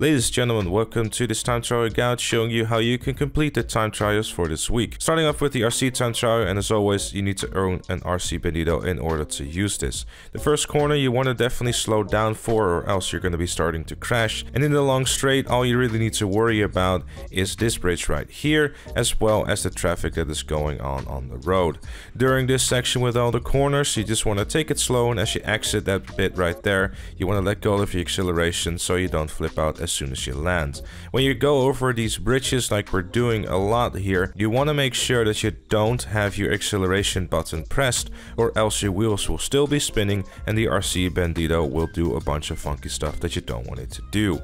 Ladies and gentlemen, welcome to this time trial guide showing you how you can complete the time trials for this week. Starting off with the RC time trial and as always you need to own an RC Bandito in order to use this. The first corner you want to definitely slow down for or else you're going to be starting to crash and in the long straight all you really need to worry about is this bridge right here as well as the traffic that is going on on the road. During this section with all the corners you just want to take it slow and as you exit that bit right there you want to let go of your acceleration so you don't flip out as soon as you land. When you go over these bridges like we're doing a lot here, you want to make sure that you don't have your acceleration button pressed or else your wheels will still be spinning and the RC Bandito will do a bunch of funky stuff that you don't want it to do.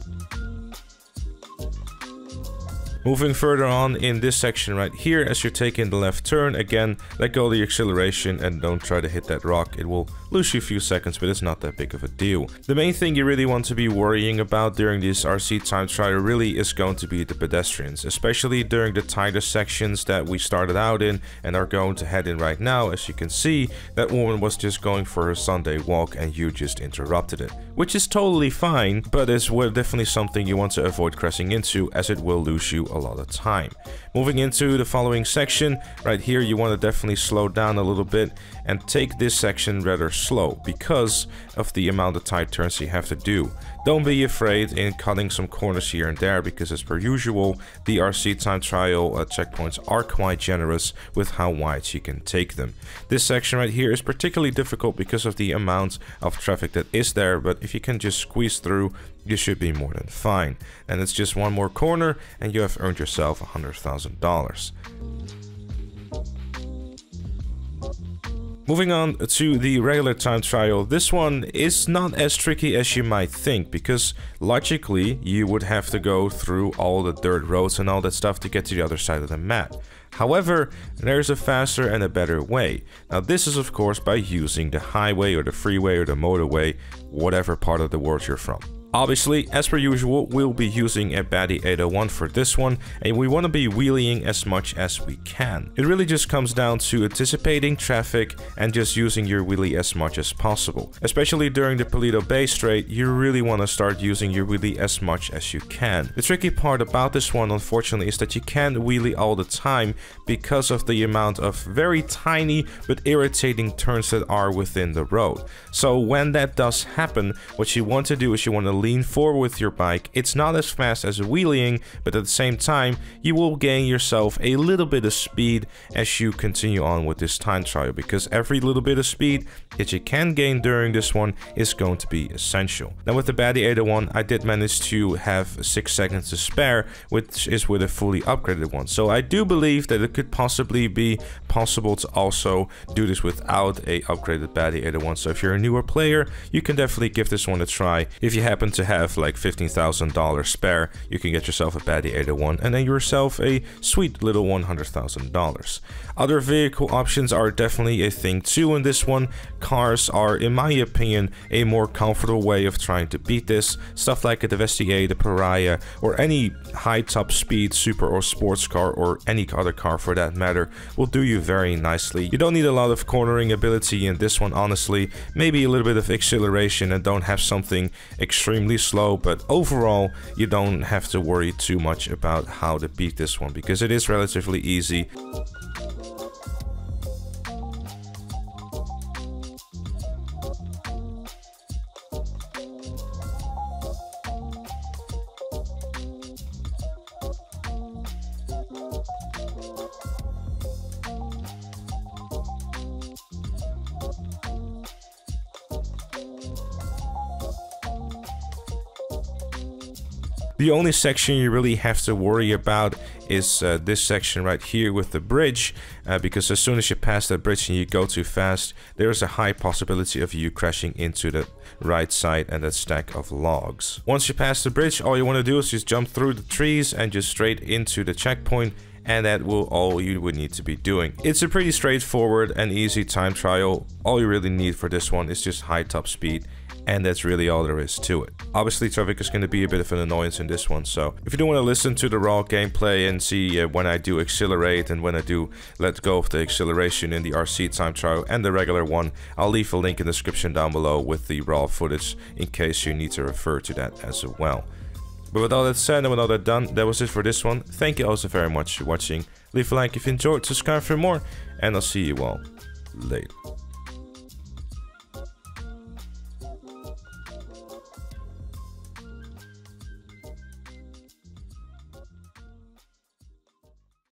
Moving further on in this section right here, as you're taking the left turn, again, let go of the acceleration and don't try to hit that rock. It will lose you a few seconds, but it's not that big of a deal. The main thing you really want to be worrying about during this RC time trial really is going to be the pedestrians, especially during the tighter sections that we started out in and are going to head in right now. As you can see, that woman was just going for her Sunday walk and you just interrupted it, which is totally fine, but it's definitely something you want to avoid crashing into as it will lose you a lot of time. Moving into the following section, right here you want to definitely slow down a little bit and take this section rather slow because of the amount of tight turns you have to do. Don't be afraid in cutting some corners here and there because as per usual, the RC time trial uh, checkpoints are quite generous with how wide you can take them. This section right here is particularly difficult because of the amount of traffic that is there, but if you can just squeeze through, you should be more than fine. And it's just one more corner and you have earned yourself $100,000. Moving on to the regular time trial, this one is not as tricky as you might think because logically you would have to go through all the dirt roads and all that stuff to get to the other side of the map. However, there's a faster and a better way. Now this is of course by using the highway or the freeway or the motorway, whatever part of the world you're from. Obviously, as per usual, we'll be using a Bati 801 for this one, and we want to be wheeling as much as we can. It really just comes down to anticipating traffic and just using your wheelie as much as possible. Especially during the Paleto Bay Straight, you really want to start using your wheelie as much as you can. The tricky part about this one, unfortunately, is that you can't wheelie all the time because of the amount of very tiny but irritating turns that are within the road. So when that does happen, what you want to do is you want to lean forward with your bike. It's not as fast as wheeling, but at the same time, you will gain yourself a little bit of speed as you continue on with this time trial, because every little bit of speed that you can gain during this one is going to be essential. Now with the Bati 801, I did manage to have 6 seconds to spare, which is with a fully upgraded one. So I do believe that it could possibly be possible to also do this without a upgraded Bati 801. So if you're a newer player, you can definitely give this one a try. If you happen to have like $15,000 spare, you can get yourself a Bati 801 and then yourself a sweet little $100,000. Other vehicle options are definitely a thing too in this one. Cars are, in my opinion, a more comfortable way of trying to beat this. Stuff like the Vestiaire, the Pariah, or any high top speed super or sports car or any other car for that matter will do you very nicely. You don't need a lot of cornering ability in this one honestly, maybe a little bit of acceleration and don't have something extremely slow, but overall you don't have to worry too much about how to beat this one because it is relatively easy. The only section you really have to worry about is uh, this section right here with the bridge uh, because as soon as you pass that bridge and you go too fast there's a high possibility of you crashing into the right side and that stack of logs. Once you pass the bridge all you want to do is just jump through the trees and just straight into the checkpoint and that will all you would need to be doing. It's a pretty straightforward and easy time trial. All you really need for this one is just high top speed and that's really all there is to it. Obviously traffic is going to be a bit of an annoyance in this one, so if you do want to listen to the raw gameplay and see uh, when I do accelerate and when I do let go of the acceleration in the RC time trial and the regular one, I'll leave a link in the description down below with the raw footage in case you need to refer to that as well. But with all that said and with all that done, that was it for this one. Thank you also very much for watching. Leave a like if you enjoyed, subscribe for more, and I'll see you all later.